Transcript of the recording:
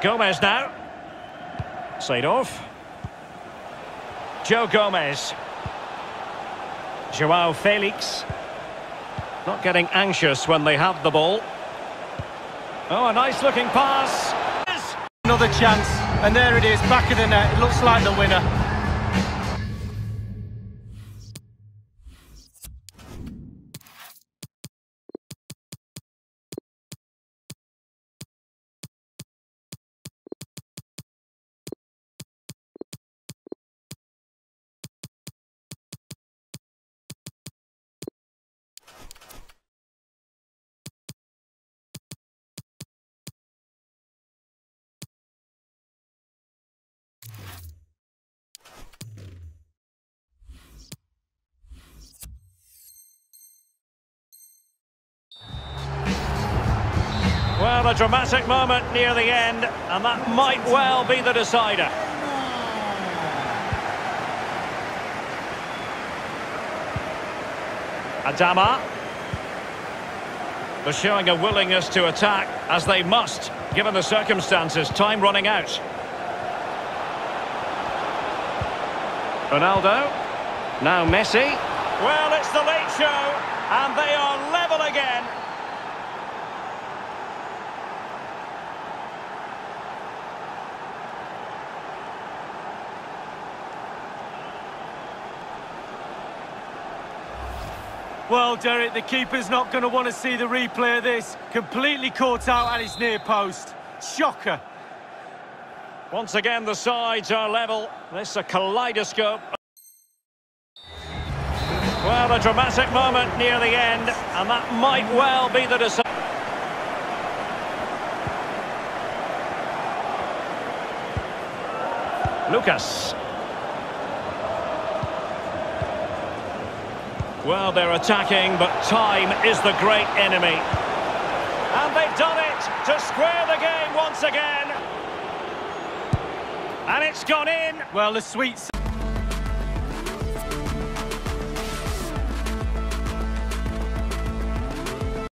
Gomez now. Side off. Joe Gomez. Joao Felix. Not getting anxious when they have the ball. Oh, a nice looking pass. Another chance, and there it is, back of the net. It looks like the winner. Well, a dramatic moment near the end, and that might well be the decider. Adama. They're showing a willingness to attack, as they must, given the circumstances. Time running out. Ronaldo. Now Messi. Well, it's the late show, and they are level again. Well, Derek, the keeper's not going to want to see the replay of this. Completely caught out at his near post. Shocker. Once again, the sides are level. This is a kaleidoscope. Well, a dramatic moment near the end, and that might well be the decision. Lucas. Well, they're attacking, but time is the great enemy. And they've done it to square the game once again. And it's gone in. Well, the sweet...